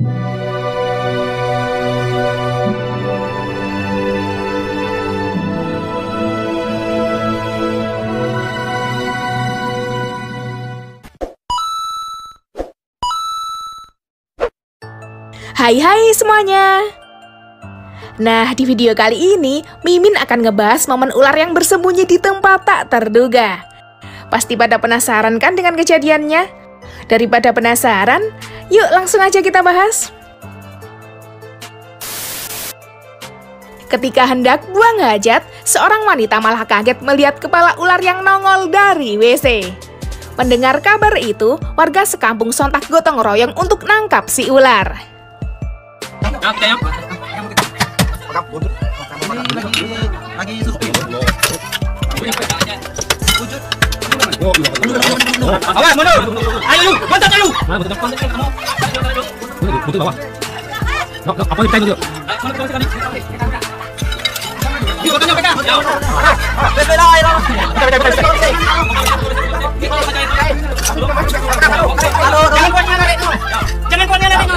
Hai hai semuanya Nah di video kali ini Mimin akan ngebahas momen ular yang bersembunyi di tempat tak terduga Pasti pada penasaran kan dengan kejadiannya? Daripada penasaran, yuk langsung aja kita bahas Ketika hendak buang hajat, seorang wanita malah kaget melihat kepala ular yang nongol dari WC. Mendengar kabar itu, warga sekampung sontak gotong royong untuk nangkap si ular. Awas mundur. Ayo lu, kontak lu. Mana betul kamu? Betul bawah. Nok, nok, apa kita itu? Mana kita sekali? Yuk, tanya mereka. Bela, bela. Jangan kuat nyala itu. Jangan kuat nyala itu.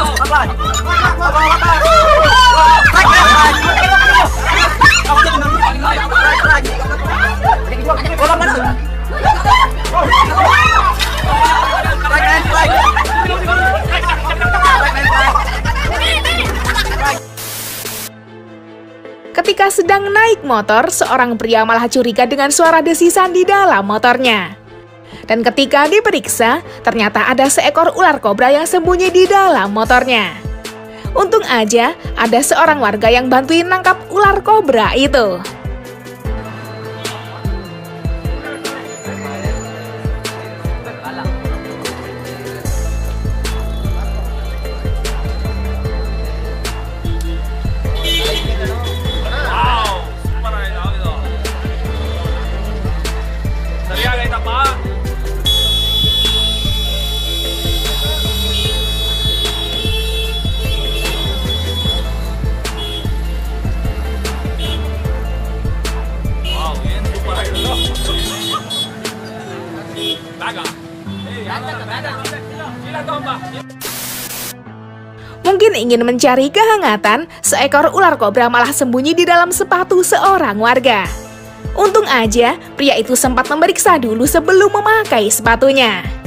Ketika sedang naik motor, seorang pria malah curiga dengan suara desisan di dalam motornya. Dan ketika diperiksa, ternyata ada seekor ular kobra yang sembunyi di dalam motornya. Untung aja ada seorang warga yang bantuin nangkap ular kobra itu. Mungkin ingin mencari kehangatan, seekor ular kobra malah sembunyi di dalam sepatu seorang warga. Untung aja, pria itu sempat memeriksa dulu sebelum memakai sepatunya.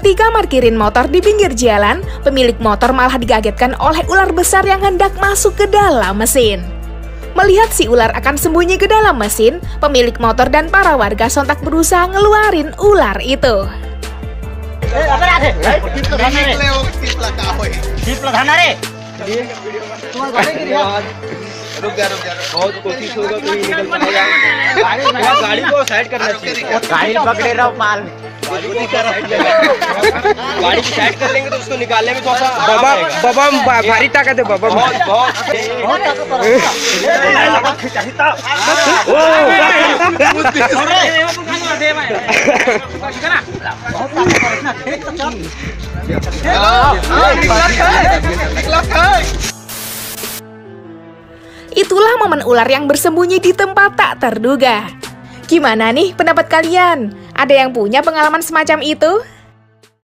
Ketika markirin motor di pinggir jalan, pemilik motor malah digagetkan oleh ular besar yang hendak masuk ke dalam mesin. Melihat si ular akan sembunyi ke dalam mesin, pemilik motor dan para warga sontak berusaha ngeluarin ular itu. रुक जा रुक जा बहुत कोशिश होगा तो ही निकल पाएगा गाड़ी को साइड करना चाहिए गाड़ी पकड़े रहो माल गाड़ी को गाड़ी की साइड कर लेंगे तो उसको निकालने में थोड़ा सा बाबा बाबा भारी ताकत है बाबा बहुत बहुत Itulah momen ular yang bersembunyi di tempat tak terduga. Gimana nih pendapat kalian? Ada yang punya pengalaman semacam itu?